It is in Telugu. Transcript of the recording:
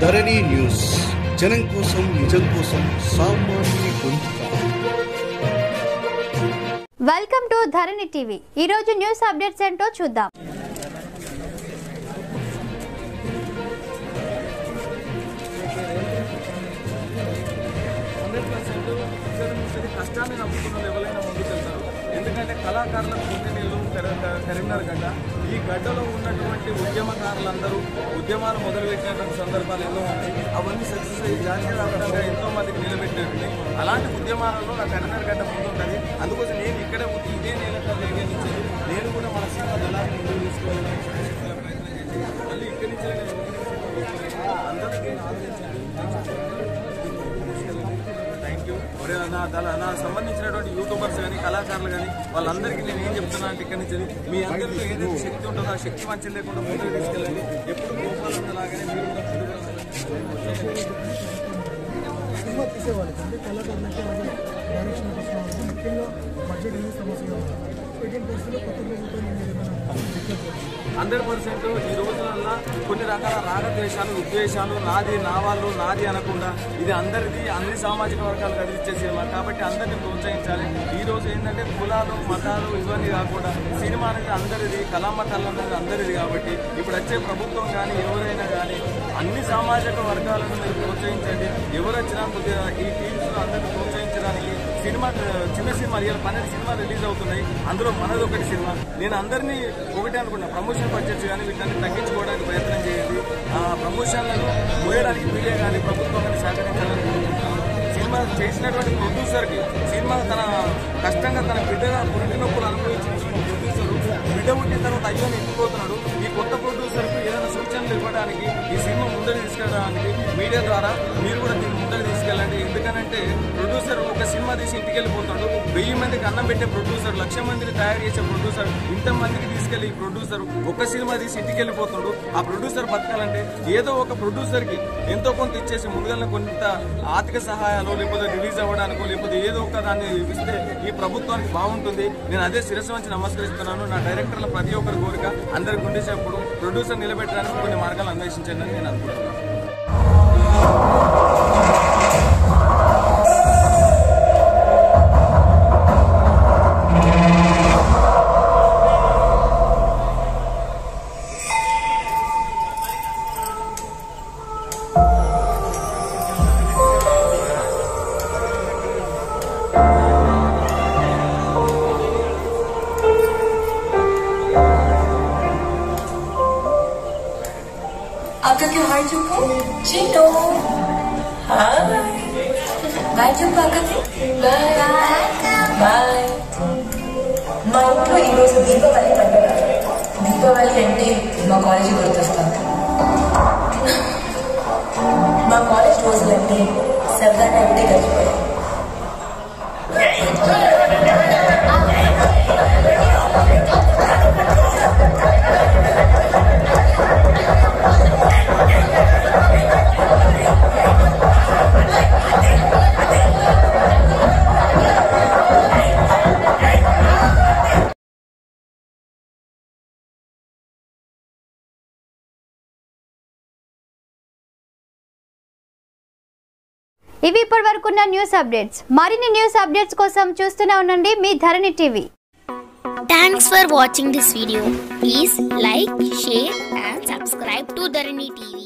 ధరణి న్యూస్. జనం కోసం నిజం కోసం సామాన్య వెల్కమ్ టు ధరణి టీవీ. ఈ రోజు న్యూస్ అప్డేట్స్ ఏంటో చూద్దాం. కష్టాన్ని నమ్ముకున్న ఎవరైనా ముందుకు వెళ్తారు ఎందుకంటే కళాకారుల పుట్టినీళ్ళు కర- కరీంనగర్ గడ్డ. ఈ గడ్డలో ఉన్నటువంటి ఉద్యమకారులందరూ ఉద్యమాలు మొదలుపెట్టినటువంటి సందర్భాలు ఎన్నో ఉన్నాయి. అవన్నీ సక్సెస్ అయ్యి జాతీయ వ్యాప్తంగా ఎంతో మందికి నిలబెట్టినట్టు అలాంటి ఉద్యమాలలో నా కరీంనగర్ గడ్డ ముందు ఉంటుంది అందుకోసం నేను ఇక్కడే ఉండి ఇదే నేను నిర్ణయించేది నేను కూడా మన సీమ దళాన్ని ముందు తీసుకోవాలని ప్రయత్నం చేసి మళ్ళీ ఇక్కడి నుంచి అందరికీ ఆలోచించాను నా నా సంబంధించినటువంటి యూట్యూబర్స్ కానీ కళాకారులు కానీ వాళ్ళందరికీ నేను ఏం చెప్తున్నా అంటే ఇక్కడి నుంచి మీ అందరిలో ఏదైతే శక్తి ఉంటుందో ఆ శక్తి మంచి లేకుండా ముందుకు తీసుకెళ్ళండి. ఎప్పుడు గోపాలంగా లాగానే మీరు కూడా ముందుకు సినిమా కళాకారులకి ముఖ్యంగా బడ్జెట్ అనేది హండ్రెడ్ పర్సెంట్ ఈ రోజులల్లో కొన్ని రకాల రాగద్వేషాలు ఉద్వేషాలు నాది నా వాళ్ళు నాది అనకుండా ఇది అందరిది అన్ని సామాజిక వర్గాలు కదిలిచ్చే కాబట్టి అందరినీ ప్రోత్సహించాలి. ఈ రోజు ఏంటంటే కులాలు మతాలు ఇవన్నీ కాకుండా సినిమా అనేది అందరిది కళామతాలు అనేది అందరిది కాబట్టి ఇప్పుడు వచ్చే ప్రభుత్వం కానీ ఎవరైనా కానీ అన్ని సామాజిక వర్గాలను మీరు ప్రోత్సహించండి. ఎవరు వచ్చినా కొద్దిగా ఈ టీమ్స్ అందరినీ ప్రోత్సహించడానికి సినిమా చిన్న సినిమా ఇవాళ పన్నెండు సినిమాలు రిలీజ్ అవుతున్నాయి. అందులో మనది ఒకటి సినిమా. నేను అందరినీ ఒకటే అనుకున్నా. ప్రమోషన్ బడ్జెట్స్ కానీ వీటిని తగ్గించుకోవడానికి ప్రయత్నం చేయండి. ఆ ప్రమోషన్లను పోయడానికి మీడియా కానీ ప్రభుత్వం కానీ సహకరించాలని సినిమా చేసినటువంటి ప్రొడ్యూసర్కి సినిమా తన కష్టంగా తన బిడ్డగా పురిటి నొప్పులు అనుభవించిన ప్రొడ్యూసర్ బిడ్డ ఉంటే తర్వాత అయ్యని ఎత్తిపోతున్నాడు ఈ కొత్త ప్రొడ్యూసర్కు ఏదైనా సూచనలు ఇవ్వడానికి ఈ సినిమా ముందర తీసుకెళ్ళడానికి మీడియా ద్వారా మీరు కూడా సినిమా తీసి ఇంటికి వెళ్ళిపోతాడు. వెయ్యి మందికి అన్నం పెట్టే ప్రొడ్యూసర్ లక్ష మందిని తయారు చేసే ప్రొడ్యూసర్ ఇంత మందికి తీసుకెళ్ళి ఈ ప్రొడ్యూసర్ ఒక సినిమా తీసి ఇంటికి వెళ్ళిపోతాడు. ఆ ప్రొడ్యూసర్ బతకాలంటే ఏదో ఒక ప్రొడ్యూసర్కి ఎంతో కొంత ఇచ్చేసి ముందుగా కొంత ఆర్థిక సహాయాలు లేకపోతే రిలీజ్ అవ్వడానికో లేకపోతే ఏదో ఒక దాన్ని ఇస్తే ఈ ప్రభుత్వానికి బాగుంటుంది. నేను అదే శిరస్సు వంచి నమస్కరిస్తున్నాను. నా డైరెక్టర్ల ప్రతి ఒక్కరి కోరిక అందరికి ఉండేసేపుడు ప్రొడ్యూసర్ నిలబెట్టడానికి కొన్ని మార్గాలు అన్వేషించండి అని నేను అనుకుంటున్నాను. आपका क्यों हाई चुपू जी नो चुप आकर थे बाय बाय दीपावली दीपावली अंत माँ कॉलेज गुर्त कॉलेज रोजलिए ఇవి ఇప్పటి వరకు న్యూస్ అప్డేట్స్. మరిన్ని న్యూస్ అప్డేట్స్ కోసం చూస్తూనే ఉండండి మీ Dharani TV. Thanks for watching this video please like share and subscribe to Dharani TV